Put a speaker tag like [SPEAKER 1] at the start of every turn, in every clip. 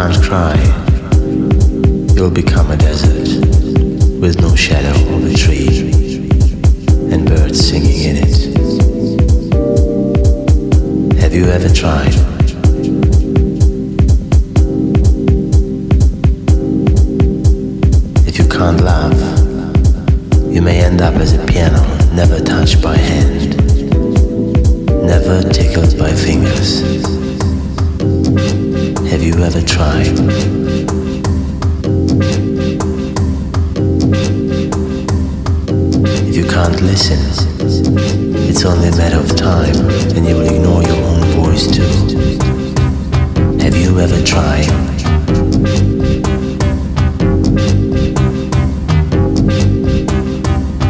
[SPEAKER 1] can't cry, you'll become a desert with no shadow of a tree and birds singing in it. Have you ever tried? If you can't laugh, you may end up as a piano never touched by hand, never tickled by fingers. Have you ever tried? If you can't listen, it's only a matter of time, and you will ignore your own voice too. Have you ever tried?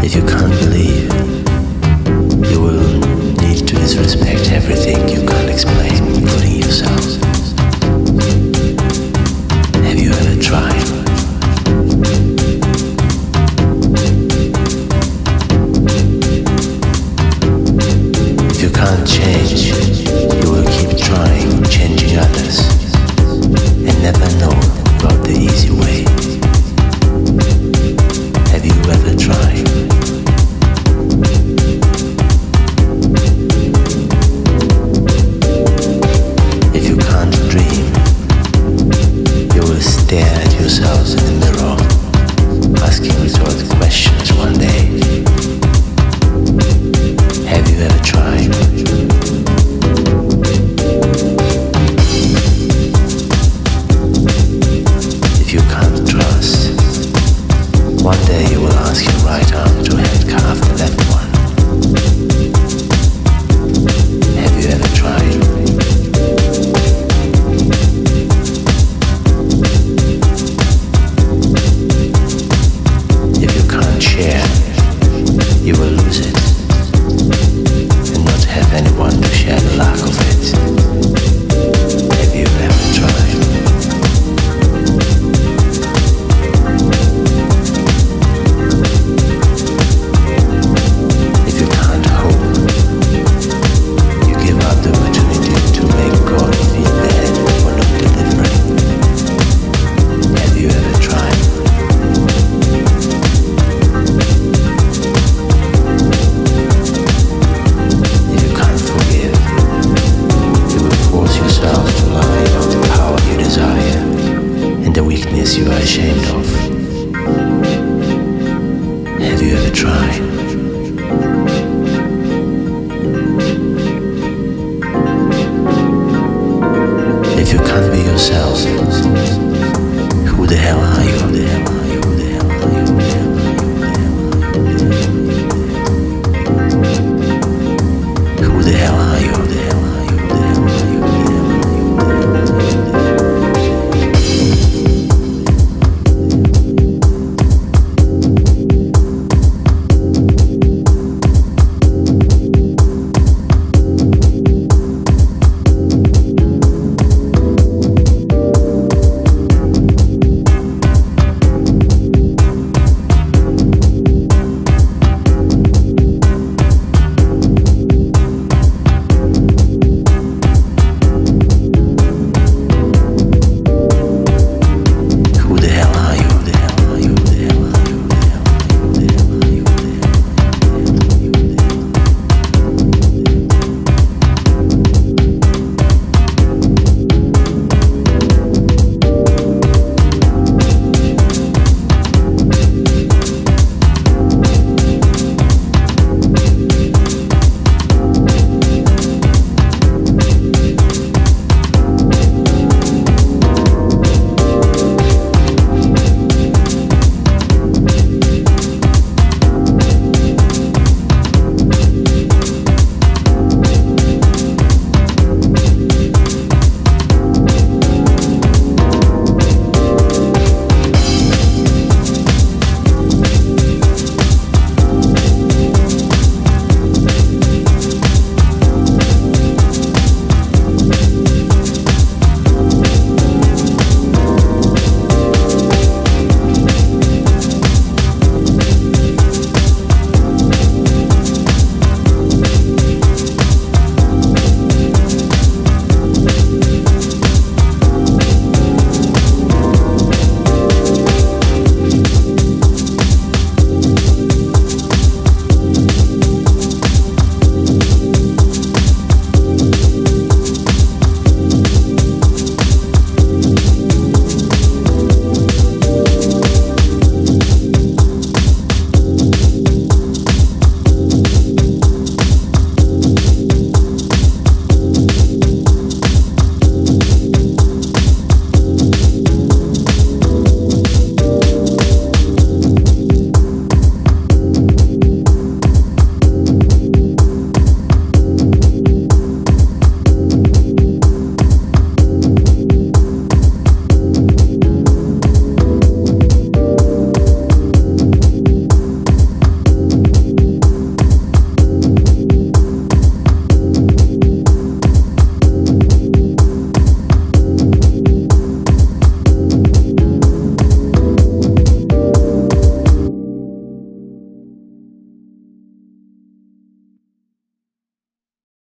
[SPEAKER 1] If you can't believe, you will need to disrespect everything you can't explain, including yourself. If you can't be yourself, who the hell are you?